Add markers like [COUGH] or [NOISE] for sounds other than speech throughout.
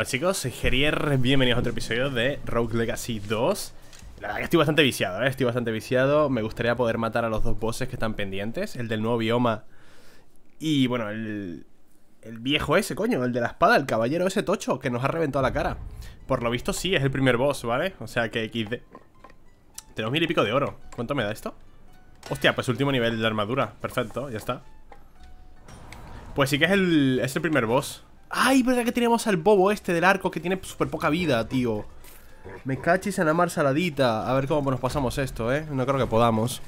Hola chicos, soy Gerier, bienvenidos a otro episodio de Rogue Legacy 2 La verdad que estoy bastante viciado, ¿eh? estoy bastante viciado. Me gustaría poder matar a los dos bosses que están pendientes El del nuevo bioma Y bueno, el, el viejo ese, coño, el de la espada, el caballero ese tocho Que nos ha reventado la cara. Por lo visto sí, es el primer boss, ¿vale? O sea que XD Tenemos mil y pico de oro. ¿Cuánto me da esto? Hostia, pues último nivel de armadura. Perfecto, ya está. Pues sí que es el, es el primer boss Ay, verdad que tenemos al bobo este del arco que tiene súper poca vida, tío Me cachis en la mar saladita. A ver cómo nos pasamos esto, eh No creo que podamos.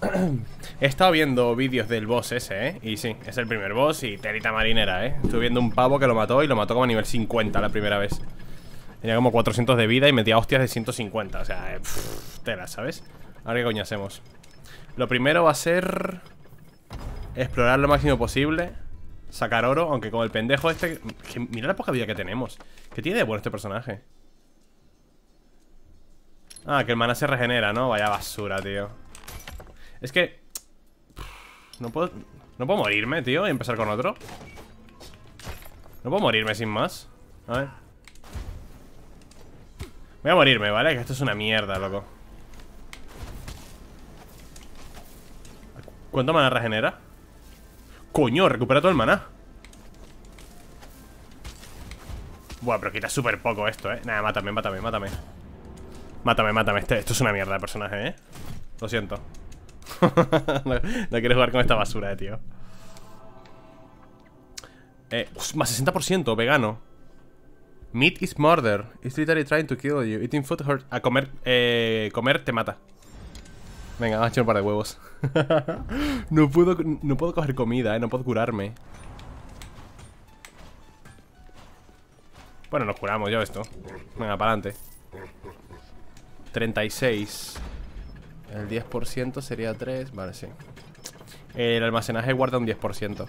[CLEARS THROAT] He estado viendo vídeos del boss ese, eh Y sí, es el primer boss y terita marinera, eh Estuve viendo un pavo que lo mató y lo mató como a nivel 50 la primera vez. Tenía como 400 de vida y metía hostias de 150 O sea, eh, tela, ¿sabes? Ahora qué coño hacemos. Lo primero va a ser Explorar lo máximo posible Sacar oro, aunque con el pendejo este Mira la poca vida que tenemos ¿Qué tiene de bueno este personaje? Ah, que el mana se regenera, ¿no? Vaya basura, tío Es que... No puedo... No puedo morirme, tío, y empezar con otro No puedo morirme sin más A ver Voy a morirme, ¿vale? Que esto es una mierda, loco ¿Cuánto mana regenera? Coño, recupera todo el maná. Buah, pero quita súper poco esto, eh. Nada, mátame, mátame, mátame. Mátame, mátame, este, esto es una mierda de personaje, eh. Lo siento. [LAUGHS] No, quiero jugar con esta basura, eh, tío. Eh, más 60% vegano. Meat is murder. It's literally trying to kill you. Eating food hurt. A comer, eh, comer te mata Venga, vamos a echar un par de huevos. [LAUGHS] No, puedo, no puedo coger comida, eh No puedo curarme. Bueno, nos curamos yo esto Venga, para adelante 36 El 10% sería 3 Vale, sí. El almacenaje guarda un 10%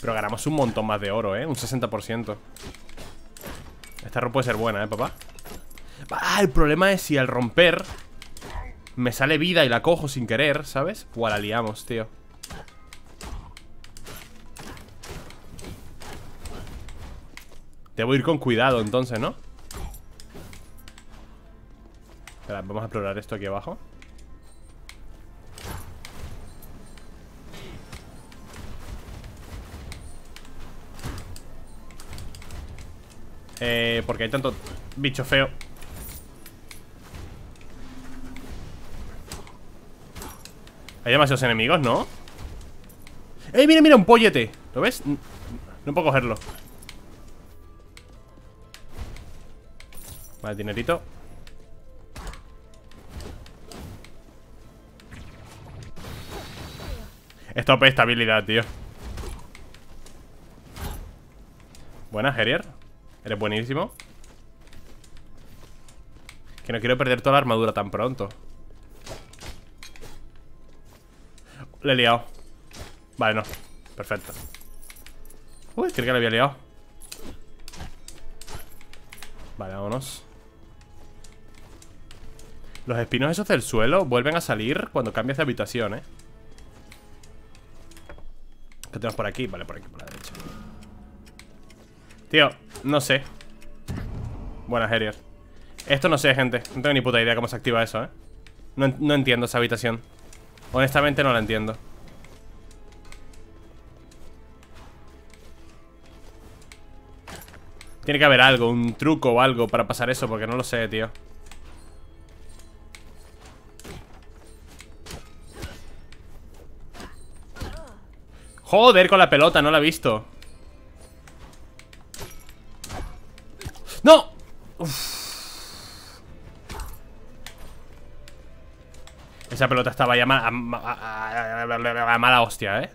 Pero ganamos un montón más de oro, ¿eh? Un 60% Esta ropa puede ser buena, ¿eh, papá? Ah, el problema es si al romper Me sale vida y la cojo sin querer, ¿sabes? Pues la liamos, tío Debo ir con cuidado entonces, ¿no? Espera, vamos a explorar esto aquí abajo Eh, porque hay tanto bicho feo Hay demasiados enemigos, ¿no? ¡Eh, mira, mira! Un pollete ¿Lo ves? No puedo cogerlo Vale, dinerito Esto es estabilidad, tío Buena, Herier Eres buenísimo Que no quiero perder toda la armadura tan pronto Le he liado. Vale, no. Perfecto. Uy, creo que le había liado. Vale, vámonos. Los espinos esos del suelo Vuelven a salir cuando cambias de habitación, eh ¿Qué tenemos por aquí? Vale, por aquí, por la derecha. Tío, no sé. Buena, Herier. Esto no sé, gente. No tengo ni puta idea cómo se activa eso, eh no, no entiendo esa habitación Honestamente no la entiendo. Tiene que haber algo, un truco o algo para pasar eso Porque no lo sé, tío. Joder, con la pelota, no la he visto Esa pelota estaba ya a, mala hostia, ¿eh?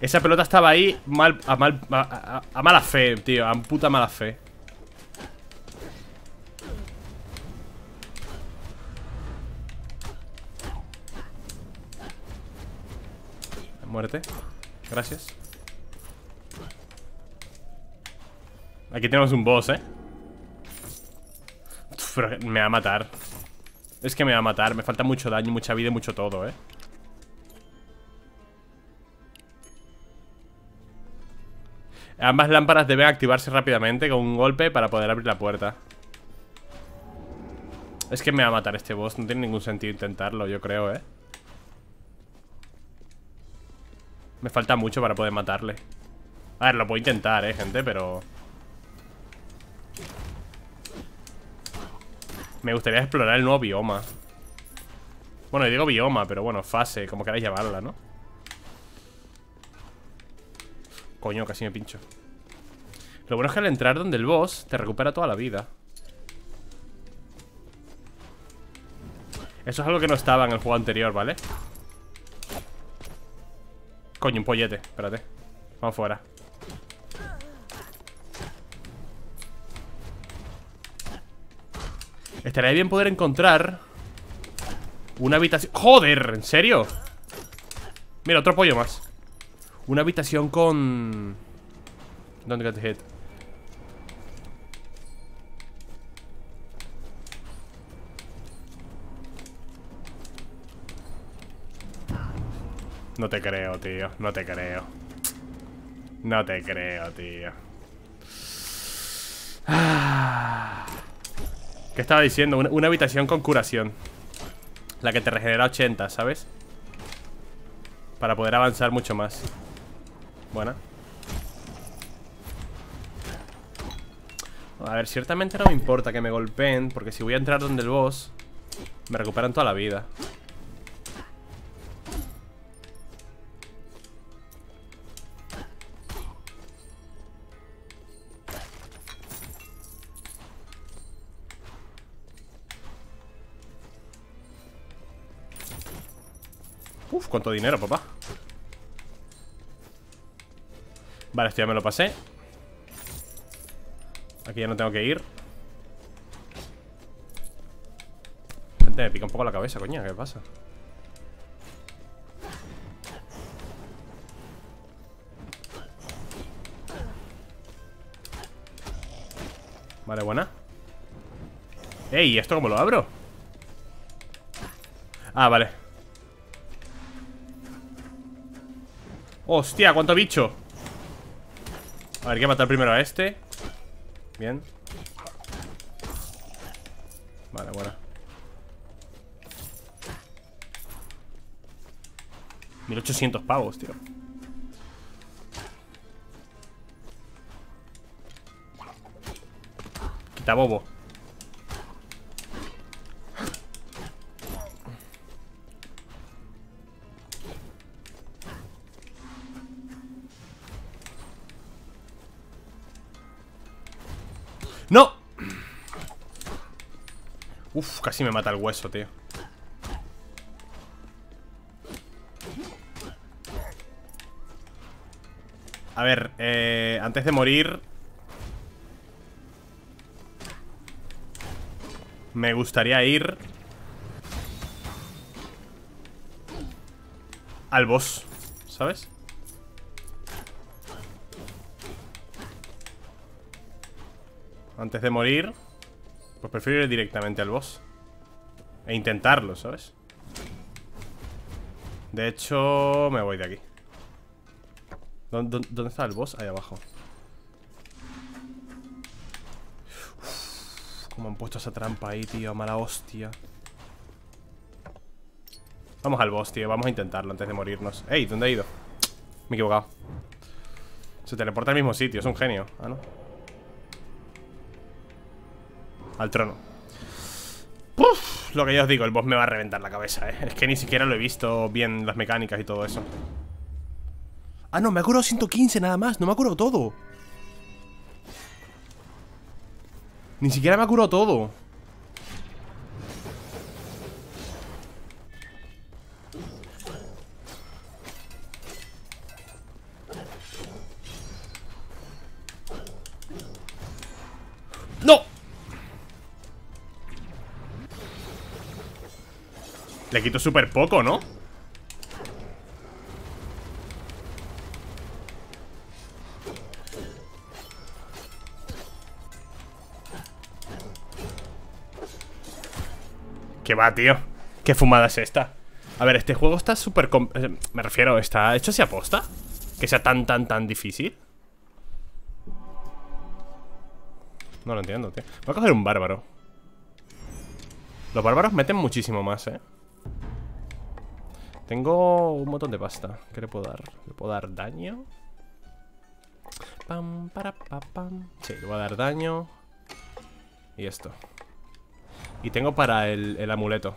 Esa pelota estaba ahí mal, a, mal, a, mala fe, tío A puta mala fe. Muerte. Gracias Aquí tenemos un boss, ¿eh? Uf, me va a matar. Es que me va a matar. Me falta mucho daño, mucha vida y mucho todo, eh Ambas lámparas deben activarse rápidamente con un golpe para poder abrir la puerta. Es que me va a matar este boss. No tiene ningún sentido intentarlo, yo creo, eh Me falta mucho para poder matarle. A ver, lo puedo intentar, eh, gente, pero... Me gustaría explorar el nuevo bioma. Bueno, digo bioma, pero bueno, fase Como queráis llamarla, ¿no? Coño, casi me pincho. Lo bueno es que al entrar donde el boss Te recupera toda la vida. Eso es algo que no estaba en el juego anterior, ¿vale? Coño, un pollete, espérate. Vamos fuera Estaría bien poder encontrar Una habitación ¡Joder! ¿En serio? Mira, otro pollo más Una habitación con... Don't get hit No te creo, tío No te creo No te creo, tío ah. ¿Qué estaba diciendo? Una, habitación con curación La que te regenera 80, ¿sabes? Para poder avanzar mucho más Buena A ver, ciertamente no me importa que me golpeen Porque si voy a entrar donde el boss Me recuperan toda la vida cuánto dinero, papá. Vale, esto ya me lo pasé. Aquí ya no tengo que ir. Gente, me pica un poco la cabeza, coña, ¿qué pasa? Vale, buena. Ey, ¿esto cómo lo abro? Ah, vale Hostia, cuánto bicho. A ver, hay que matar primero a este. Bien. Vale, bueno. 1800 pavos, tío. Quita bobo casi me mata el hueso, tío A ver, eh, antes de morir Me gustaría ir Al boss ¿Sabes? Antes de morir Pues prefiero ir directamente al boss E intentarlo, ¿sabes? De hecho, me voy de aquí ¿Dónde, está el boss? Ahí abajo Cómo han puesto esa trampa ahí, tío Mala hostia Vamos al boss, tío Vamos a intentarlo antes de morirnos ¡Ey! ¿Dónde ha ido? Me he equivocado Se teleporta al mismo sitio, es un genio Ah, ¿no? Al trono Lo que ya os digo, el boss me va a reventar la cabeza, eh Es que ni siquiera lo he visto bien las mecánicas y todo eso. Ah, no, me ha curado 115 nada más No me ha curado todo. Ni siquiera me ha curado todo Le quito súper poco, ¿no? ¿Qué va, tío? ¿Qué fumada es esta? A ver, este juego está súper... Eh, me refiero, ¿está hecho así aposta? Que sea tan, tan, tan difícil No lo entiendo, tío Voy a coger un bárbaro Los bárbaros meten muchísimo más, eh Tengo un montón de pasta ¿Qué le puedo dar? ¿Le puedo dar daño? Pam, para, pam. Sí, le voy a dar daño Y esto Y tengo para el, el amuleto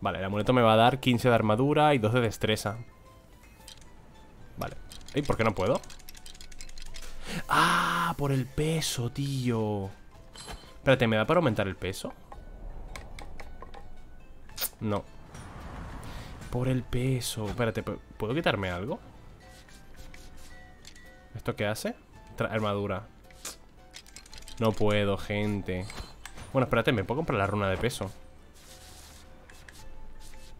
Vale, el amuleto me va a dar 15 de armadura y 2 de destreza Vale ¿Y por qué no puedo? ¡Ah! Por el peso, tío Espérate, ¿me da para aumentar el peso? No Por el peso. Espérate, ¿puedo quitarme algo? ¿Esto qué hace? armadura. No puedo, gente. Bueno, espérate, ¿me puedo comprar la runa de peso?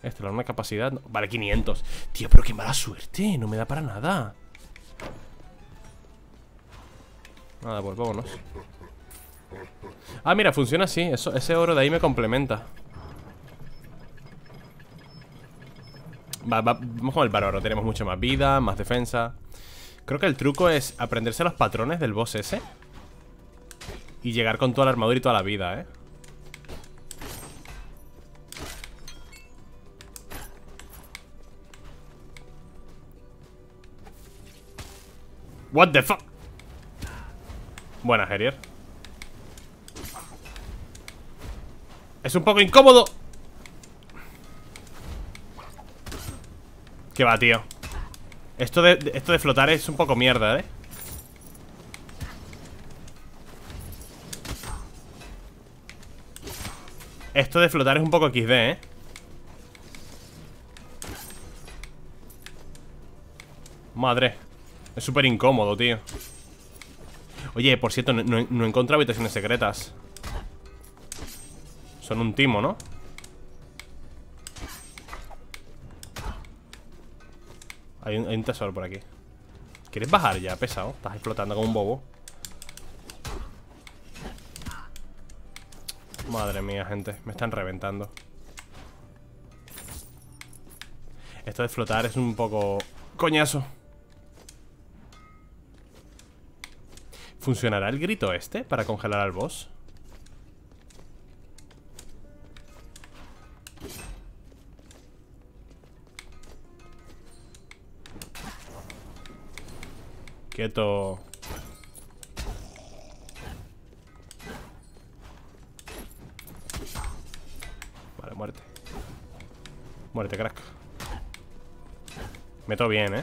Esto, la runa de capacidad Vale, 500 Tío, pero qué mala suerte. No me da para nada. Nada, pues vámonos. Ah, mira, funciona así. Ese oro de ahí me complementa va, Vamos con el bárbaro Tenemos mucha más vida, más defensa. Creo que el truco es aprenderse los patrones del boss ese Y llegar con toda la armadura y toda la vida, eh What the fuck Buena, Herier. Es un poco incómodo ¿Qué va, tío? Esto de, esto de flotar es un poco mierda, ¿eh? Esto de flotar es un poco XD, ¿eh? Madre Es súper incómodo, tío Oye, por cierto, no, no, he encontrado habitaciones secretas Son un timo, ¿no? Hay un, tesoro por aquí. ¿Quieres bajar ya, pesado? Estás explotando como un bobo. Madre mía, gente. Me están reventando. Esto de flotar es un poco... Coñazo. ¿Funcionará el grito este para congelar al boss? Quieto Vale, muerte. Muerte, crack. Meto bien, ¿eh?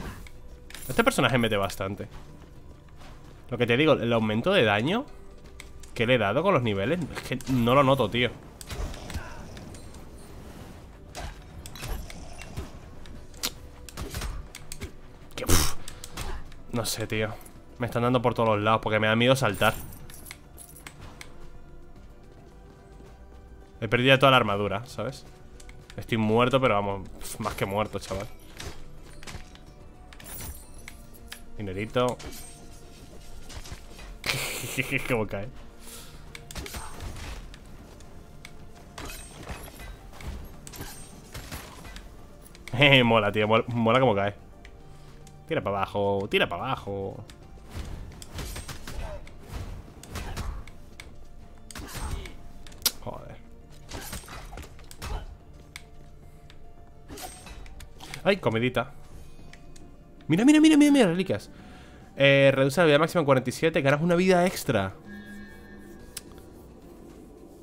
Este personaje mete bastante. Lo que te digo, el aumento de daño que le he dado con los niveles Es que no lo noto, tío No sé, tío Me están dando por todos los lados porque me da miedo saltar He perdido toda la armadura, ¿sabes? Estoy muerto, pero vamos Más que muerto, chaval Dinerito [LAUGHS] Cómo cae. Eh, [LAUGHS] mola, tío. Mola, mola como cae. Tira para abajo. Tira para abajo. Joder. Ay, comidita. Mira, mira, mira, mira, mira, reliquias. Eh, reduce la vida máxima en 47. Ganas una vida extra.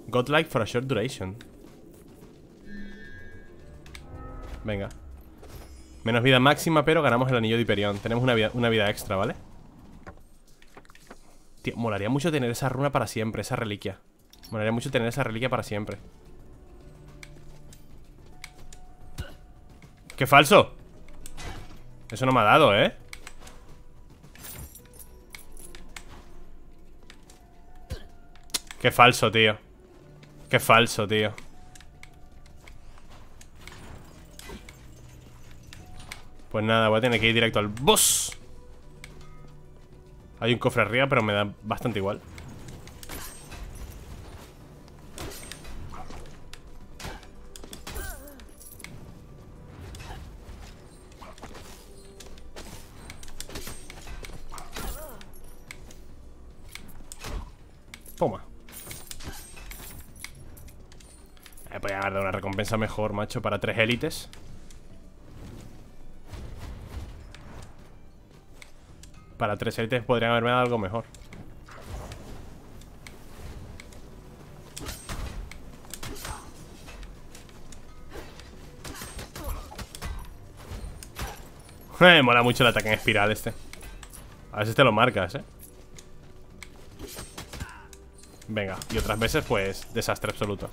Godlike for a short duration. Venga. Menos vida máxima, pero ganamos el anillo de Hyperion. Tenemos una vida, una vida extra, ¿vale? Tío, molaría mucho tener esa runa para siempre, esa reliquia. Molaría mucho tener esa reliquia para siempre. ¡Qué falso! Eso no me ha dado, ¿eh? Qué falso, tío Qué falso, tío Pues nada, voy a tener que ir directo al boss. Hay un cofre arriba, pero me da bastante igual. Toma. Eh, me podría haber dado una recompensa mejor, macho, para tres élites. Para tres élites podrían haberme dado algo mejor. [LAUGHS] Me mola mucho el ataque en espiral este. A veces te lo marcas, eh. Venga, y otras veces pues desastre absoluto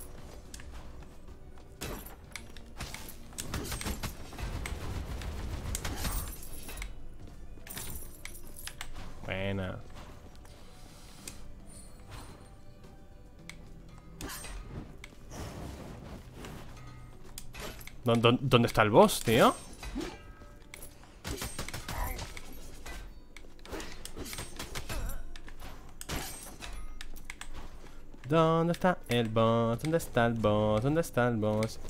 ¿Dónde está el boss, tío? ¿Dónde está el boss? ¿Dónde está el boss? ¿Dónde está el boss?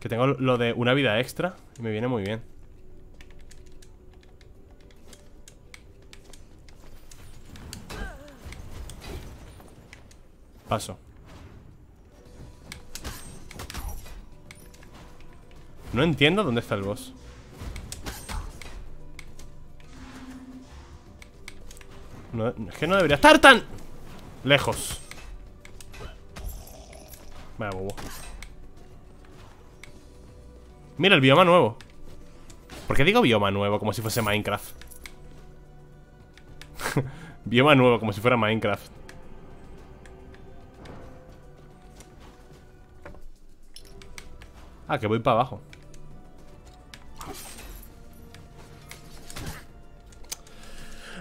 Que tengo lo de una vida extra Y me viene muy bien Paso No entiendo dónde está el boss. Es que no debería. Estar tan Lejos. Vaya bobo. Mira el bioma nuevo. ¿Por qué digo bioma nuevo como si fuese Minecraft? [LAUGHS] bioma nuevo como si fuera Minecraft. Ah, que voy para abajo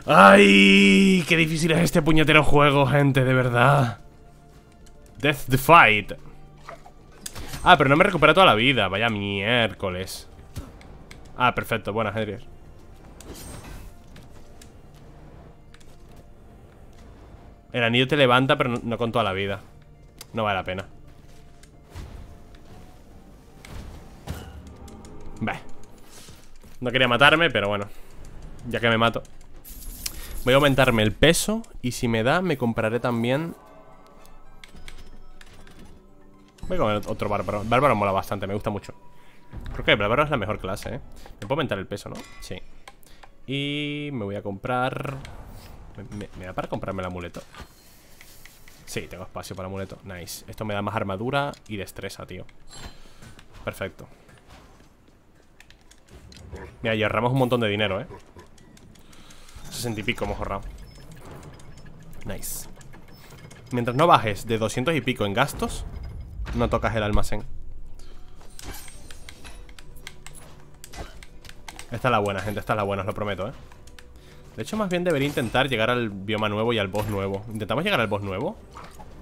¡Ay! ¡Qué difícil es este puñetero juego, gente! De verdad Death the Fight. Ah, pero no me recupera toda la vida. Vaya miércoles. Ah, perfecto, buenas, Edrier El anillo te levanta, pero no, con toda la vida. No vale la pena. Bah No quería matarme, pero bueno. Ya que me mato Voy a aumentarme el peso Y si me da, me compraré también. Voy a comer otro bárbaro. Bárbaro mola bastante, me gusta mucho. Creo que bárbaro es la mejor clase, ¿eh? Me puedo aumentar el peso, ¿no? Sí. Y me voy a comprar. ¿Me, da para comprarme el amuleto? Sí, tengo espacio para el amuleto. Nice. Esto me da más armadura y destreza, tío. Perfecto. Mira, y ahorramos un montón de dinero, ¿eh? 60 y pico hemos ahorrado Nice. Mientras no bajes de 200 y pico en gastos no tocas el almacén. Esta es la buena, gente, esta es la buena, os lo prometo, ¿eh? De hecho, más bien debería intentar llegar al bioma nuevo y al boss nuevo. ¿Intentamos llegar al boss nuevo?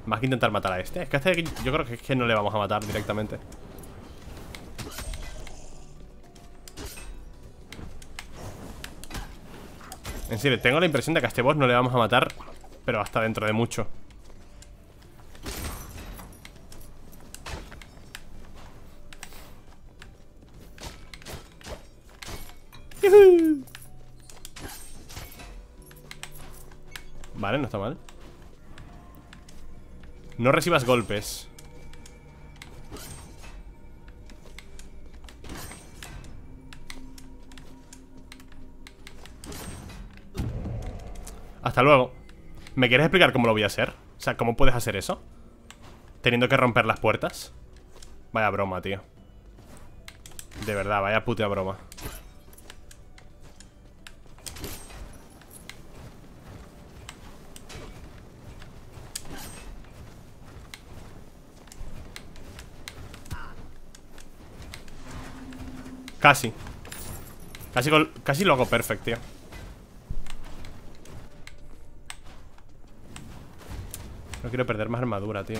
Más que intentar matar a este. Es que a este yo creo que es que no le vamos a matar directamente En serio, tengo la impresión de que a este boss no le vamos a matar Pero hasta dentro de mucho. Vale, no está mal. No recibas golpes Hasta luego. ¿Me quieres explicar cómo lo voy a hacer? O sea, ¿cómo puedes hacer eso? Teniendo que romper las puertas Vaya broma, tío. De verdad, vaya puta broma. Casi. Casi, casi lo hago perfecto, tío No quiero perder más armadura, tío.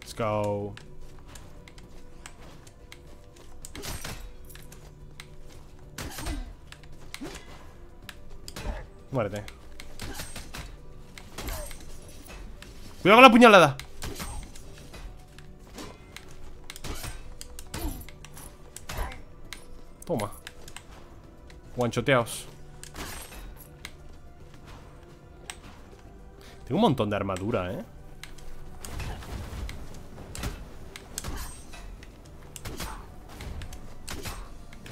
Let's go. Muérete. Cuidado con la puñalada Toma Guanchoteaos Tengo un montón de armadura, ¿eh?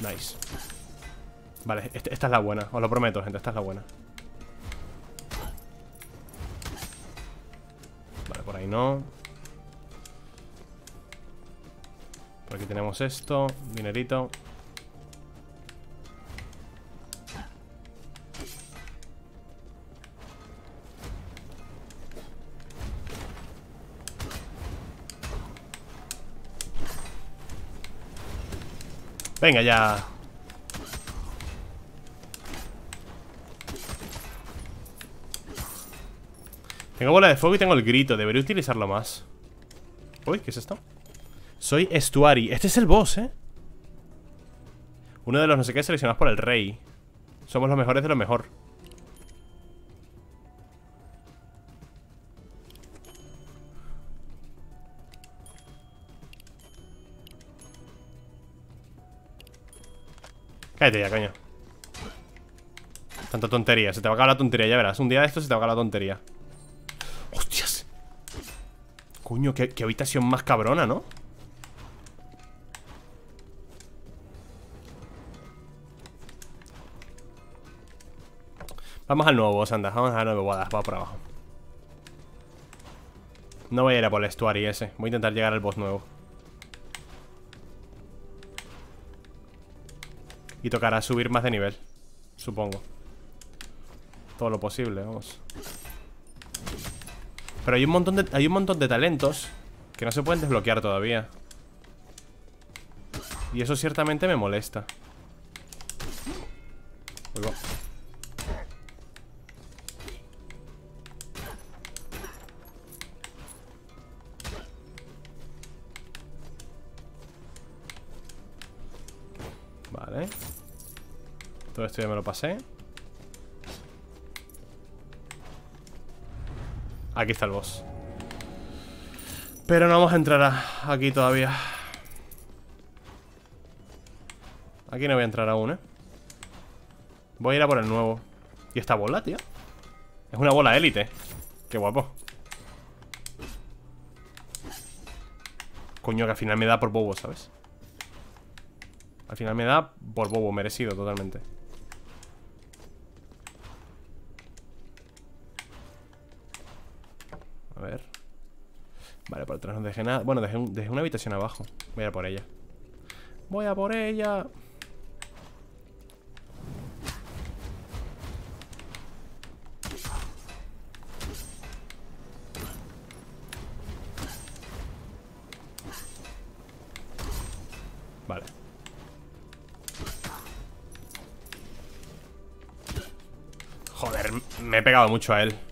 Nice. Vale, este, esta es la buena Os lo prometo, gente, esta es la buena. Vale, por ahí no. Por aquí tenemos esto Dinerito Venga ya. Tengo bola de fuego y tengo el grito. Debería utilizarlo más. Uy, ¿qué es esto? Soy Estuari. Este es el boss, ¿eh? Uno de los no sé qué seleccionados por el rey. Somos los mejores de lo mejor Cállate ya, coño. Tanta tontería, se te va a acabar la tontería, ya verás. Un día de esto se te va a acabar la tontería. ¡Hostias! Coño, qué, habitación más cabrona, ¿no? Vamos al nuevo boss, anda. Vamos al nuevo bodas, vamos por abajo. No voy a ir a por el estuario ese. Voy a intentar llegar al boss nuevo Y tocará subir más de nivel Supongo. Todo lo posible, vamos. Pero hay un montón de, hay un montón de talentos Que no se pueden desbloquear todavía. Y eso ciertamente me molesta ya me lo pasé. Aquí está el boss. Pero no vamos a entrar aquí todavía. Aquí no voy a entrar aún, ¿eh? Voy a ir a por el nuevo. ¿Y esta bola, tío? Es una bola élite. Qué guapo. Coño, que al final me da por bobo, ¿sabes? Al final me da por bobo, merecido totalmente Vale, por atrás no dejé nada. Bueno, dejé, una habitación abajo. Voy a por ella. Voy a por ella. Vale. Joder, me he pegado mucho a él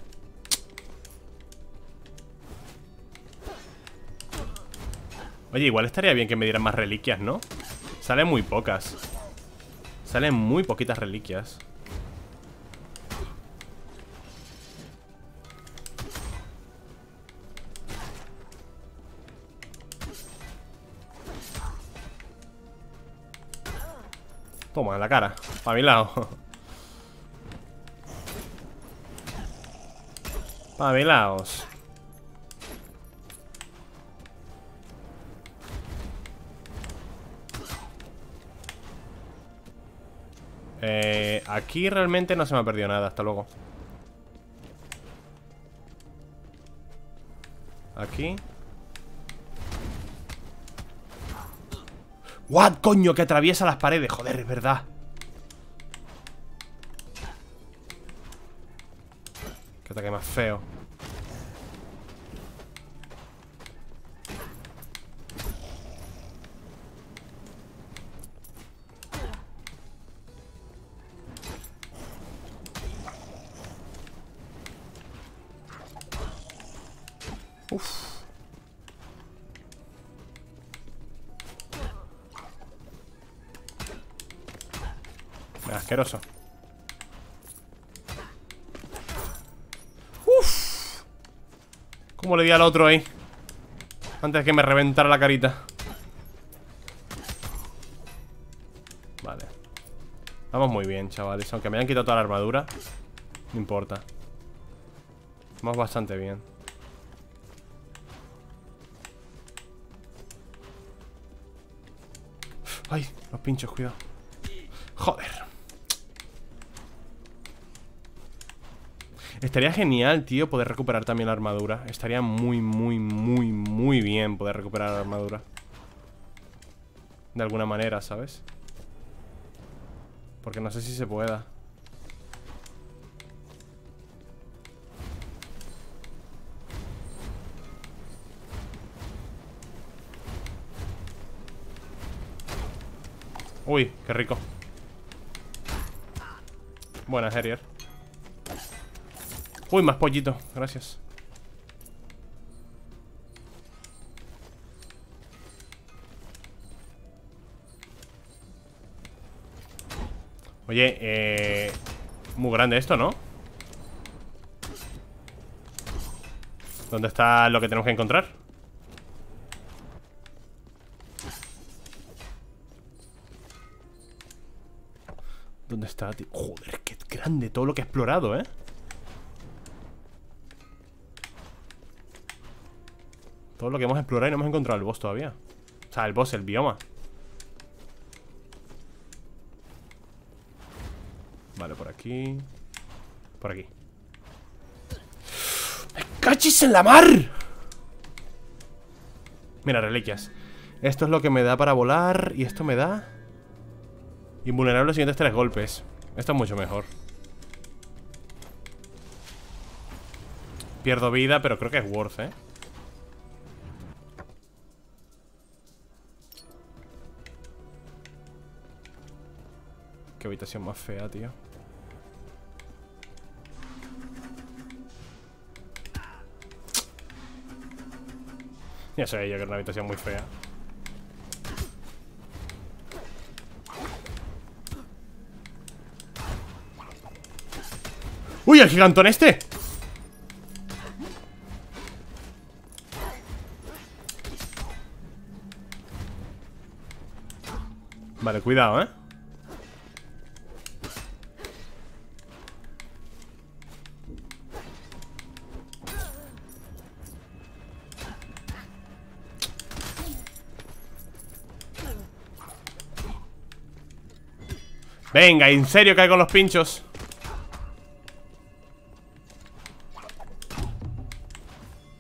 Oye, igual estaría bien que me dieran más reliquias, ¿no? Salen muy pocas. Salen muy poquitas reliquias. Toma, en la cara. Para [LAUGHS] Para Eh, aquí realmente no se me ha perdido nada Hasta luego. Aquí. ¡What, coño! Que atraviesa las paredes. Joder, es verdad. Qué ataque más feo Uf. ¿Cómo le di al otro ahí? Antes de que me reventara la carita. Vale. Vamos muy bien, chavales. Aunque me hayan quitado toda la armadura No importa. Vamos bastante bien. Ay, los pinchos, cuidado. Joder Estaría genial, tío, poder recuperar también la armadura. Estaría muy, muy, muy, muy bien poder recuperar la armadura. De alguna manera, ¿sabes? Porque no sé si se pueda. Uy, qué rico. Buena, Harrier Uy, más pollito, gracias Oye, eh... Muy grande esto, ¿no? ¿Dónde está lo que tenemos que encontrar? ¿Dónde está, tío? Joder, qué grande todo lo que he explorado, ¿eh? Todo lo que hemos explorado y no hemos encontrado el boss todavía. O sea, el boss, el bioma. Vale, por aquí. Por aquí. ¡Me cachis en la mar! Mira, reliquias. Esto es lo que me da para volar Y esto me da Invulnerable los siguientes tres golpes. Esto es mucho mejor. Pierdo vida, pero creo que es worth, ¿eh? Qué habitación más fea, tío Ya sabía yo que era una habitación muy fea ¡Uy, el gigantón este! Vale, cuidado, ¿eh? Venga, en serio cae con los pinchos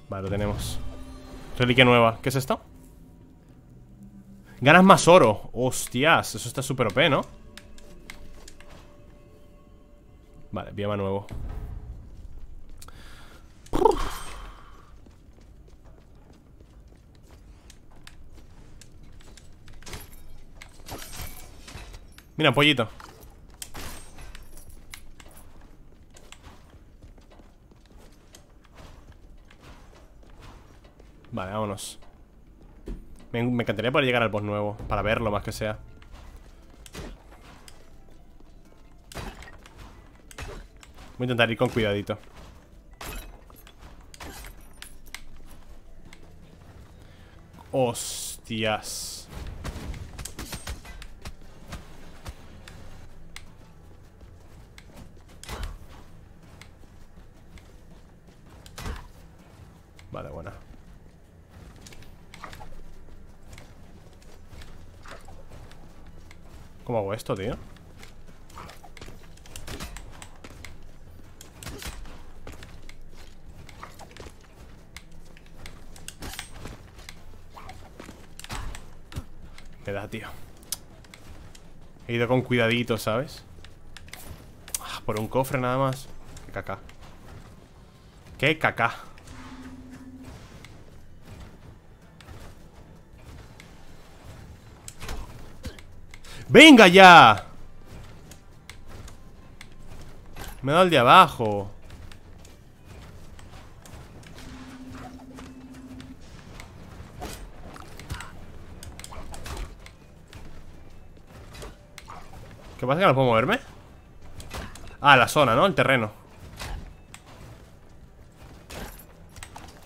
Vale, lo tenemos. Reliquia nueva, ¿qué es esto? Ganas más oro. Hostias, eso está súper OP, ¿no? Vale, bioma nuevo. Mira, pollito Vale, me, encantaría poder llegar al boss nuevo Para verlo más que sea. Voy a intentar ir con cuidadito. Hostias Vale, buena ¿Cómo esto, tío? Me da, tío He ido con cuidadito, ¿sabes? Ah, por un cofre nada más caca Qué caca ¡Venga ya! Me da el de abajo ¿Qué pasa que no puedo moverme? Ah, la zona, ¿no? El terreno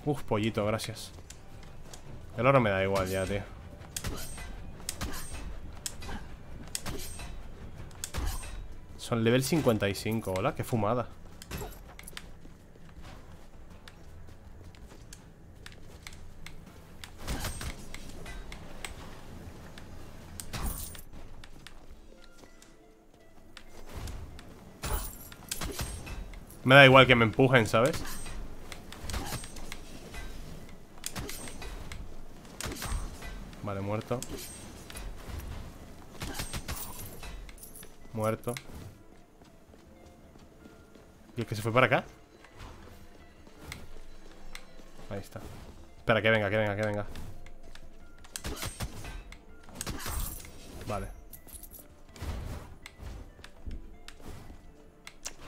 Uf, pollito, gracias El oro me da igual ya, tío Son level 55, hola, qué fumada. Me da igual que me empujen, ¿sabes? Vale, muerto. Muerto ¿Y que se fue para acá? Ahí está. Espera, que venga, que venga, que venga. Vale.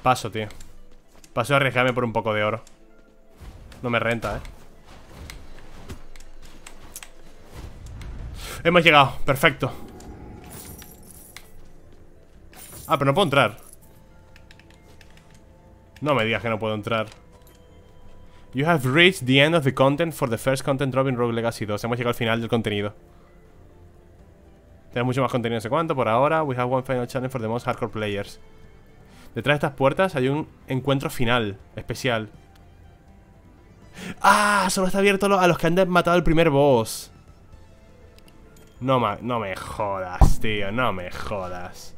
Paso, tío. Paso a arriesgarme por un poco de oro. No me renta, eh. Hemos llegado, perfecto. Ah, pero no puedo entrar No me digas que no puedo entrar. You have reached the end of the content for the first content drop in Rogue Legacy 2 Hemos llegado al final del contenido. Tenemos mucho más contenido, no sé cuánto Por ahora, we have one final challenge for the most hardcore players. Detrás de estas puertas hay un encuentro final Especial. ¡Ah! Solo está abierto a los que han matado al primer boss. No, no me jodas, tío. No me jodas.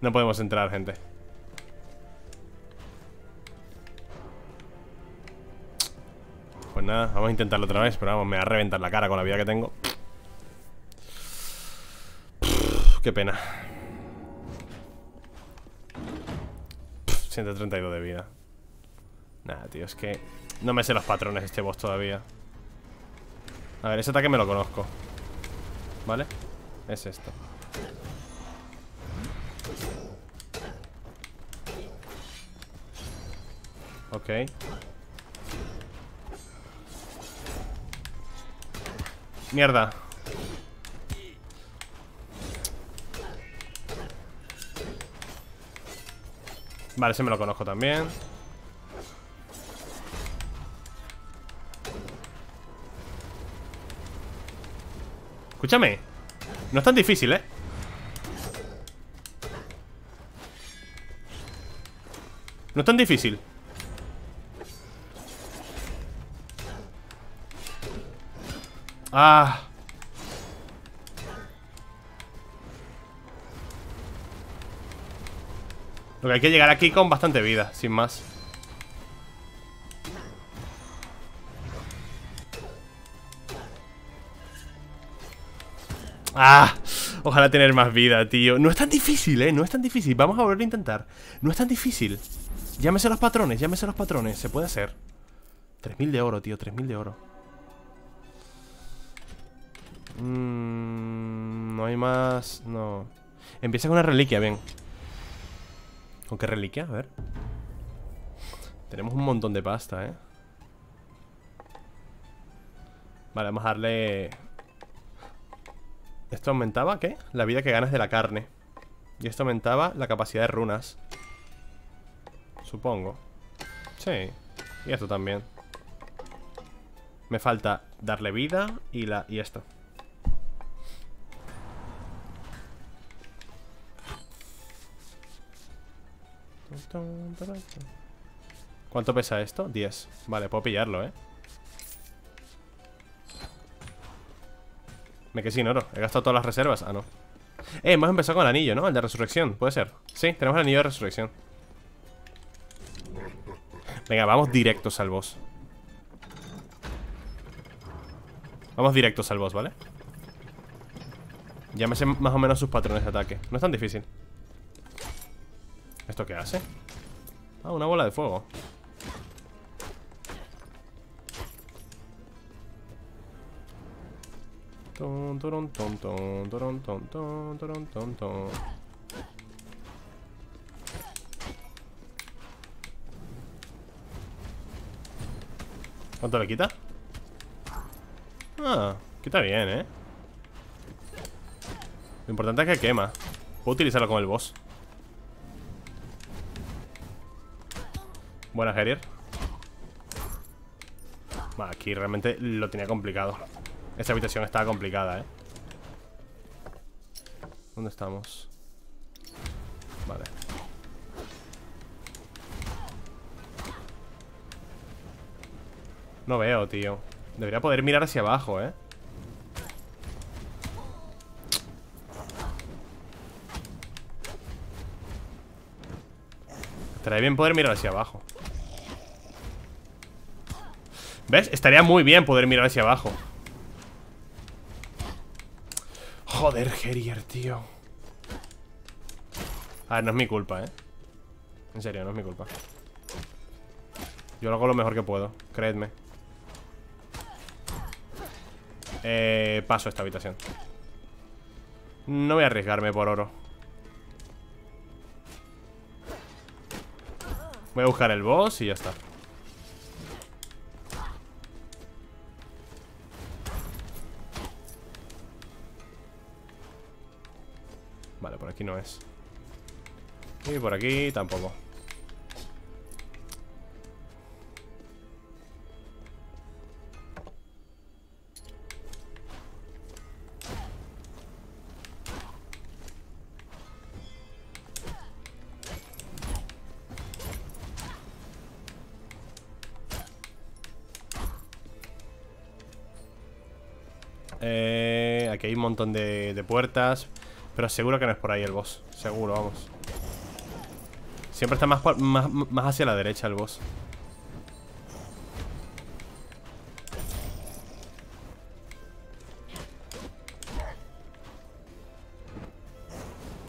No podemos entrar, gente Pues nada, vamos a intentarlo otra vez Pero vamos, me va a reventar la cara con la vida que tengo. Qué pena. 132 de vida. Nada, tío, es que No me sé los patrones este boss todavía. A ver, ese ataque me lo conozco. ¿Vale? Es esto. Ok Mierda. Vale, ese me lo conozco también. Escúchame. No es tan difícil, ¿eh? No es tan difícil Ah. Lo que hay que llegar aquí con bastante vida, sin más. ¡Ah! Ojalá tener más vida, tío. No es tan difícil, ¿eh? No es tan difícil. Vamos a volver a intentar. No es tan difícil. Llámese los patrones, llámese los patrones. Se puede hacer. 3000 de oro, tío 3000 de oro mm, No hay más No. Empieza con una reliquia, bien. ¿Con qué reliquia? A ver. Tenemos un montón de pasta, ¿eh? Vale, vamos a darle. Esto aumentaba, ¿qué? La vida que ganas de la carne. Y esto aumentaba la capacidad de runas. Supongo. Sí. Y esto también. Me falta darle vida y, la, y esto ¿Cuánto pesa esto? 10 Vale, puedo pillarlo, ¿eh? Me quedé sin oro. He gastado todas las reservas. Ah, no. Eh, hemos empezado con el anillo, ¿no? El de resurrección. Puede ser. Sí, tenemos el anillo de resurrección. Venga, vamos directos al boss. Vamos directos al boss, ¿vale? Ya más o menos sus patrones de ataque. No es tan difícil. ¿Esto qué hace? Ah, una bola de fuego. ¿Cuánto le quita? Ah, quita bien, ¿eh? Lo importante es que quema Puedo utilizarlo con el boss Buena, Gerier. Bueno, aquí realmente lo tenía complicado. Esta habitación estaba complicada, ¿eh? ¿Dónde estamos? Vale. No veo, tío. Debería poder mirar hacia abajo, ¿eh? Estaría bien poder mirar hacia abajo ¿Ves? Estaría muy bien poder mirar hacia abajo. Joder, Gerier, tío. A ver, no es mi culpa, ¿eh? En serio, no es mi culpa. Yo lo hago lo mejor que puedo Creedme. Eh, Paso esta habitación. No voy a arriesgarme por oro. Voy a buscar el boss y ya está aquí no es. Y por aquí tampoco. Eh, aquí hay un montón de, puertas Pero seguro que no es por ahí el boss. Seguro, vamos. Siempre está más, más, hacia la derecha el boss.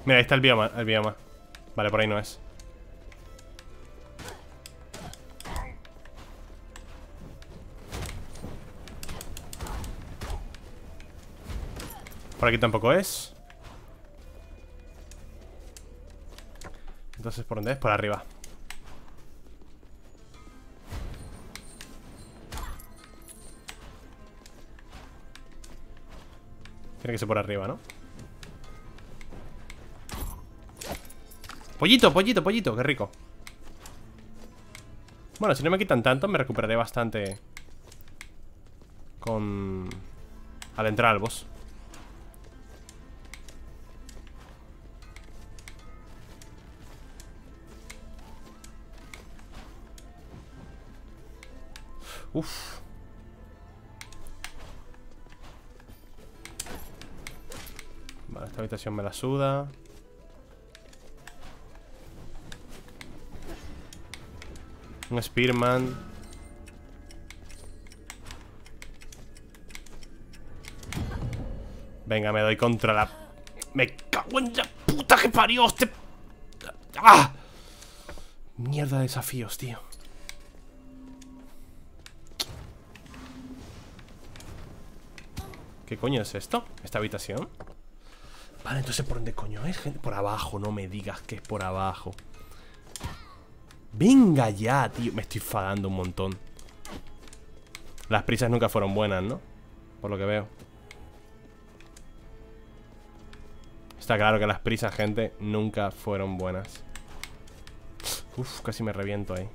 Mira, ahí está el bioma, el bioma. Vale, por ahí no es. Por aquí tampoco es Entonces, ¿por dónde es? Por arriba Tiene que ser por arriba, ¿no? Pollito, pollito, pollito, qué rico Bueno, si no me quitan tanto Me recuperaré bastante Con... Al entrar al boss Uf. Vale, esta habitación me la suda. Un Spearman. Venga, me doy contra la... Me cago en la puta que parió este... ¡Ah! Mierda de desafíos, tío. ¿Qué coño es esto? ¿Esta habitación? Vale, entonces ¿por dónde coño es? Por abajo, no me digas que es por abajo Venga ya, tío Me estoy fagando un montón Las prisas nunca fueron buenas, ¿no? Por lo que veo Está claro que las prisas, gente, nunca fueron buenas Uf, casi me reviento ahí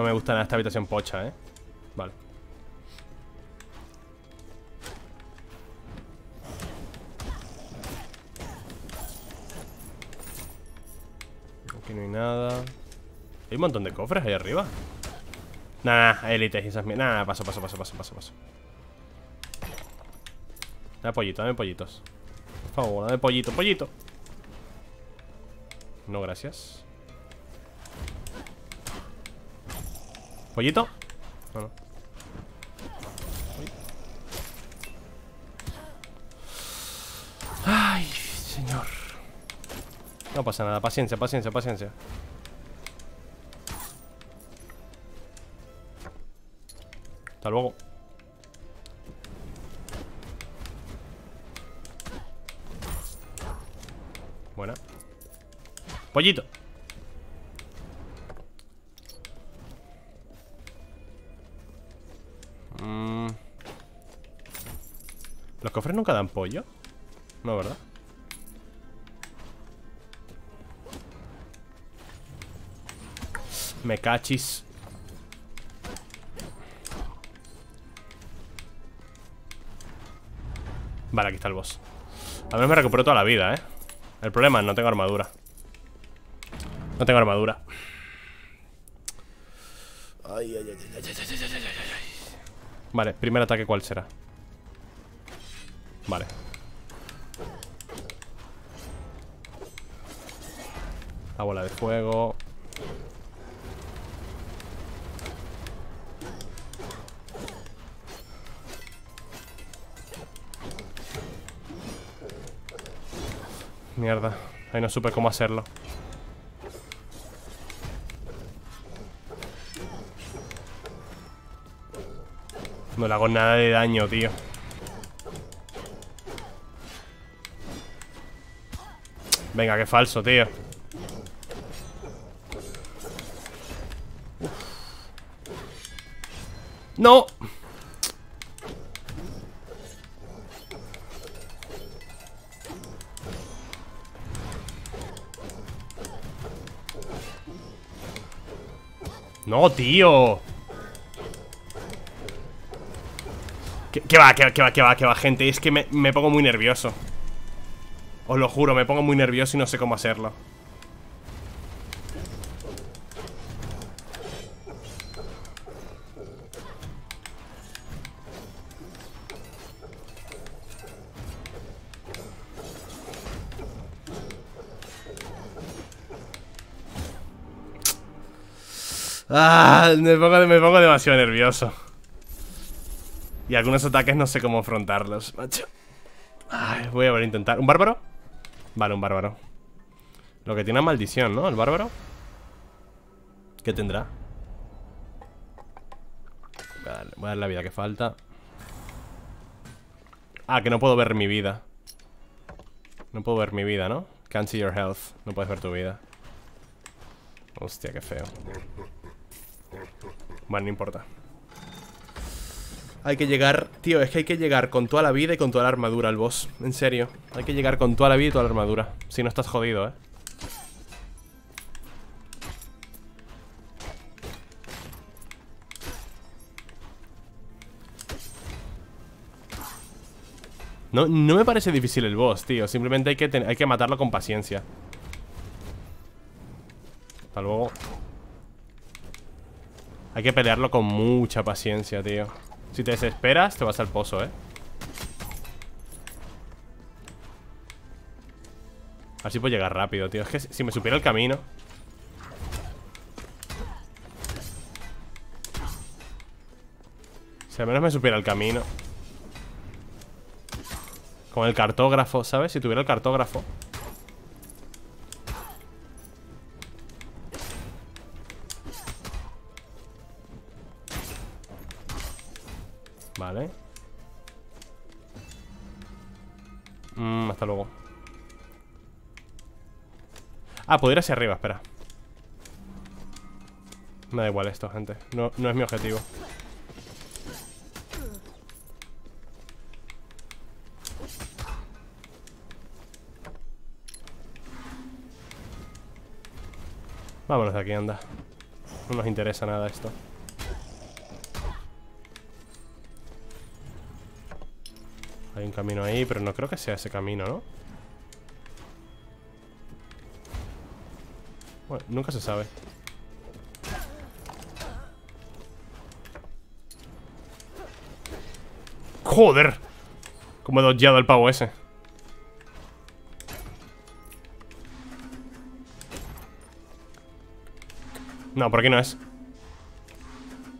No me gusta nada esta habitación pocha, ¿eh? Vale. Aquí no hay nada. Hay un montón de cofres ahí arriba. Nah, élites y esas Nah, nah, paso, paso, paso, paso, paso, paso. Dame pollito, dame pollitos. Por favor, dame pollito, pollito. No, gracias ¿Pollito? No, Ay, señor. No pasa nada, paciencia, paciencia, paciencia. Hasta luego. Buena. Pollito cofres nunca dan pollo? No, ¿verdad? Me cachis Vale, aquí está el boss A menos me recupero toda la vida, ¿eh? El problema es no tengo armadura No tengo armadura Vale, primer ataque, ¿cuál será? Vale. La bola de fuego. Mierda, ahí no supe cómo hacerlo. No le hago nada de daño, tío Venga, qué falso, tío ¡No! No, tío ¿Qué, va, qué, va, qué va, qué va, gente? Es que me, me pongo muy nervioso Os lo juro, me pongo muy nervioso y no sé cómo hacerlo Ah, me pongo, demasiado nervioso. Y algunos ataques no sé cómo afrontarlos, macho. Voy a volver a intentar. ¿Un bárbaro? Vale, un bárbaro. Lo que tiene maldición, ¿no? El bárbaro. ¿Qué tendrá? Vale, voy a dar la vida que falta. Ah, que no puedo ver mi vida. No puedo ver mi vida, ¿no? Can't see your health. No puedes ver tu vida. Hostia, qué feo. Bueno, no importa Hay que llegar... Tío, es que hay que llegar con toda la vida y con toda la armadura al boss. En serio. Hay que llegar con toda la vida y toda la armadura. Si no estás jodido, eh. No, no me parece difícil el boss, tío. Simplemente hay que, hay que matarlo con paciencia. Hasta luego. Hay que pelearlo con mucha paciencia, tío Si te desesperas, te vas al pozo, eh. Así puedo llegar rápido, tío. Es que si me supiera el camino. Si al menos me supiera el camino. Con el cartógrafo, ¿sabes? Si tuviera el cartógrafo Ah, puedo ir hacia arriba, espera. Me da igual esto, gente. No, no es mi objetivo. Vámonos de aquí, anda. No nos interesa nada esto. Hay un camino ahí, pero no creo que sea ese camino, ¿no? Bueno, nunca se sabe. ¡Joder! Como he dodgeado el pavo ese. No, por aquí no es.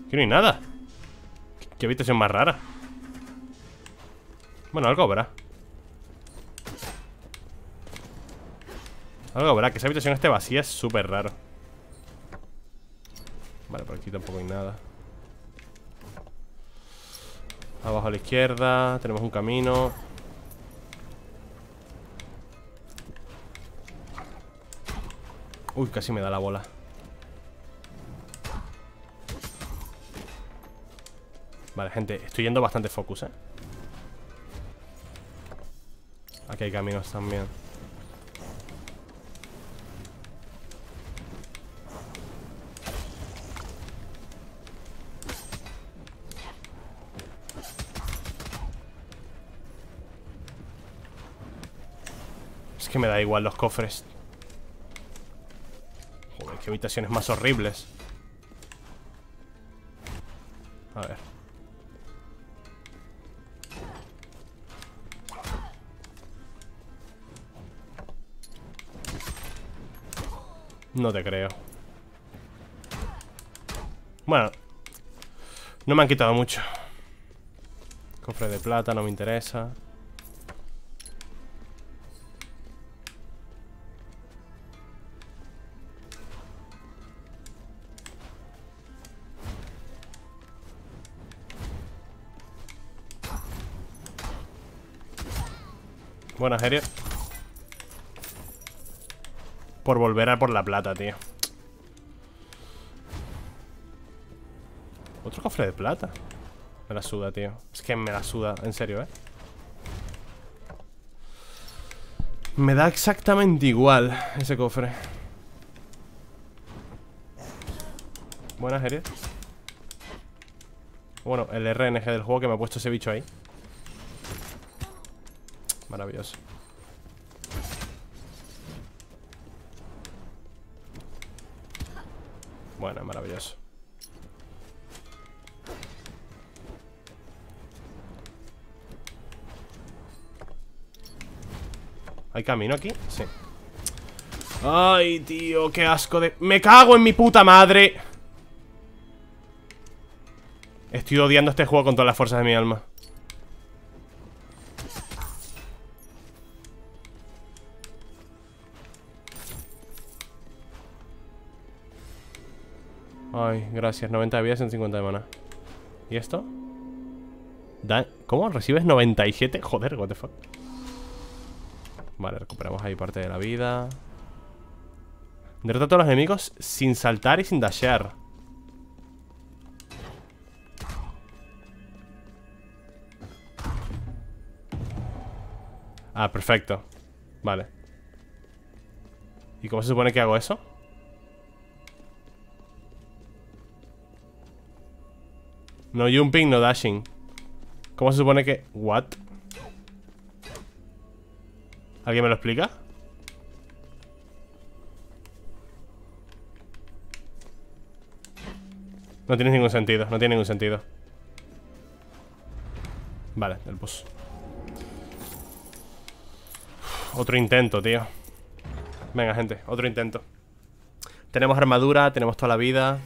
Aquí no hay nada. Qué habitación más rara. Bueno, algo habrá Algo habrá, que esa habitación esté vacía es súper raro. Vale, por aquí tampoco hay nada. Abajo a la izquierda Tenemos un camino. Uy, casi me da la bola. Vale, gente, estoy yendo bastante focus, eh Aquí hay caminos también. Que me da igual los cofres. Joder, qué habitaciones más horribles. A ver. No te creo. Bueno No me han quitado mucho. Cofre de plata, no me interesa Buenas, Harriet Por volver a por la plata, tío. Otro cofre de plata. Me la suda, tío. Es que me la suda, en serio, eh. Me da exactamente igual Ese cofre. Buenas, Harriet Bueno, el RNG del juego que me ha puesto ese bicho ahí Maravilloso. Bueno, maravilloso. ¿Hay camino aquí? Sí Ay, tío, qué asco de... ¡Me cago en mi puta madre! Estoy odiando este juego con todas las fuerzas de mi alma Gracias, 90 de vida, 150 de mana ¿Y esto? ¿Cómo? ¿Recibes 97? Joder, what the fuck Vale, recuperamos ahí parte de la vida Derrota a todos los enemigos sin saltar y sin dashear Ah, perfecto Vale ¿Y cómo se supone que hago eso? No jumping, no dashing ¿Cómo se supone que...? ¿What? ¿Alguien me lo explica? No tiene ningún sentido, no tiene ningún sentido Vale, el boss Otro intento, tío Venga, gente, otro intento Tenemos armadura, tenemos toda la vida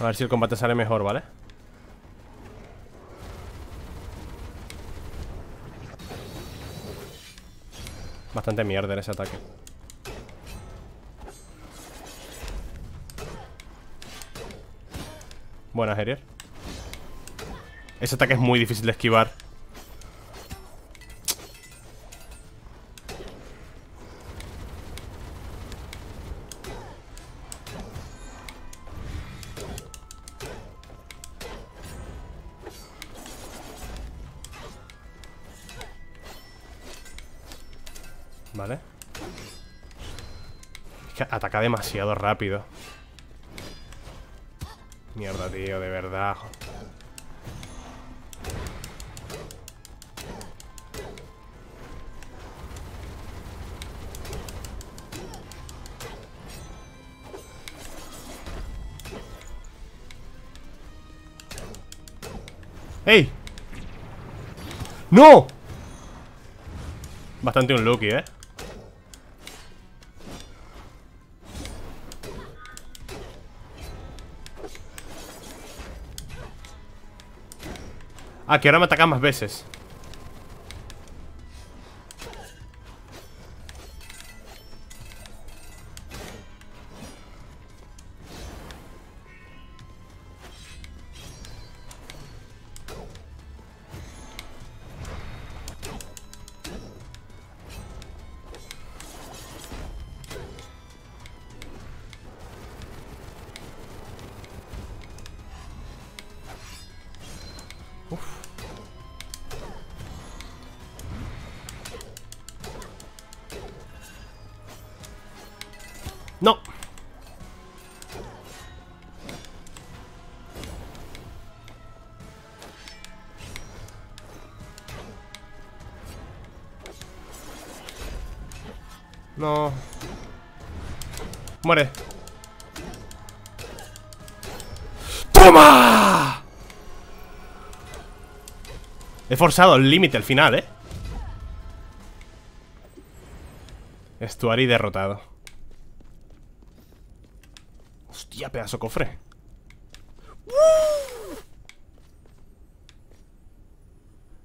A ver si el combate sale mejor, ¿vale? Bastante mierda en ese ataque. Buena, Herier. Ese ataque es muy difícil de esquivar demasiado rápido Mierda, tío, de verdad ¡Ey! ¡No! Bastante un Lucky, ¿eh? Ah, que ahora me atacan más veces Muere. ¡Toma! He forzado el límite al final, ¿eh? Estuari derrotado. Hostia, pedazo cofre.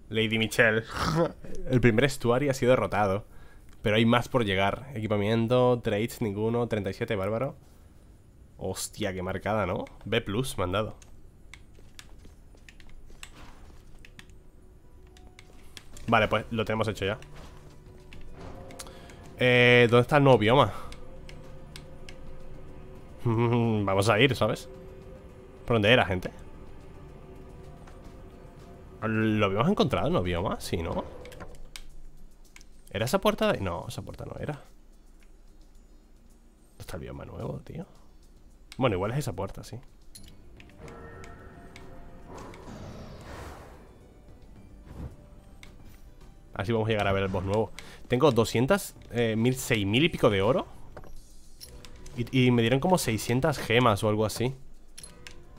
Lady Michelle. [LAUGHS] El primer estuario ha sido derrotado. Pero hay más por llegar. Equipamiento, trades, ninguno. 37, bárbaro. Hostia, qué marcada, ¿no? B plus, mandado. Vale, pues lo tenemos hecho ya. Eh, ¿Dónde está el nuevo bioma? [LAUGHS] Vamos a ir, ¿sabes? ¿Por dónde era, gente? ¿Lo habíamos encontrado en el bioma? Sí, ¿no? ¿Era esa puerta de...? No, esa puerta no era. ¿Dónde está el bioma nuevo, tío? Bueno, igual es esa puerta, sí. Así vamos a llegar a ver el boss nuevo. Tengo 200, eh, mil y pico de oro. Y, y me dieron como 600 gemas o algo así.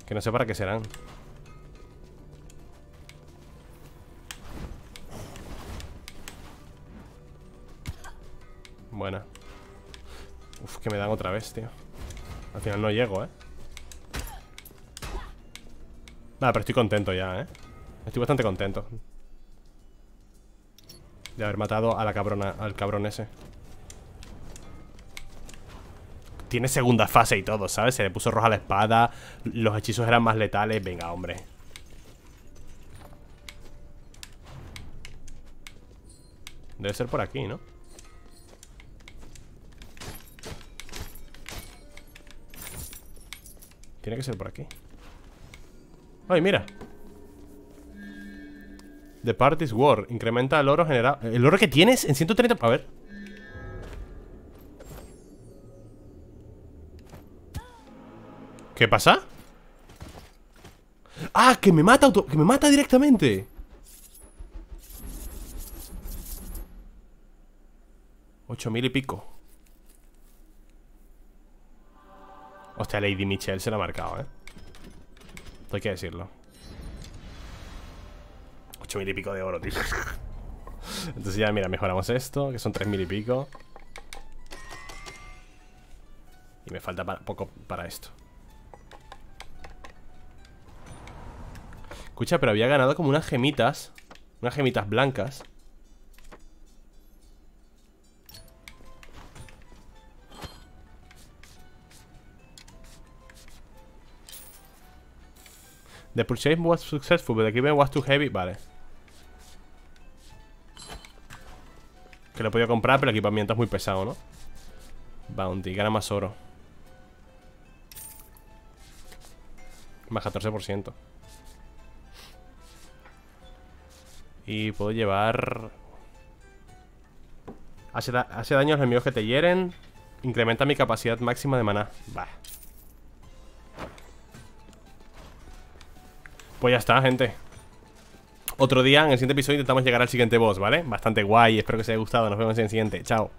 Que no sé para qué serán tío Al final no llego, ¿eh? Nada, pero estoy contento ya, ¿eh? Estoy bastante contento De haber matado a la cabrona Al cabrón ese Tiene segunda fase y todo, ¿sabes? Se le puso roja la espada Los hechizos eran más letales Venga, hombre Debe ser por aquí, ¿no? Tiene que ser por aquí ¡Ay, mira! The Party's War Incrementa el oro generado ¿El oro que tienes? En 130... A ver ¿Qué pasa? ¡Ah! Que me mata auto... Que me mata directamente Ocho mil y pico Hostia, Lady Michelle se lo ha marcado, ¿eh? hay que decirlo. Ocho mil y pico de oro, tío. [LAUGHS] Entonces ya, mira, mejoramos esto Que son tres mil y pico. Y me falta poco para esto. Escucha, pero había ganado como unas gemitas Unas gemitas blancas The purchase was successful, but the equipment was too heavy. Vale. Que lo podido comprar, pero el equipamiento es muy pesado, ¿no? Bounty, gana más oro. Más 14%. Y puedo llevar... Hace, hace daño a los enemigos que te hieren. Incrementa mi capacidad máxima de maná. Vale. Pues ya está, gente. Otro día, en el siguiente episodio intentamos llegar al siguiente boss, ¿vale? Bastante guay, espero que os haya gustado. Nos vemos en el siguiente, chao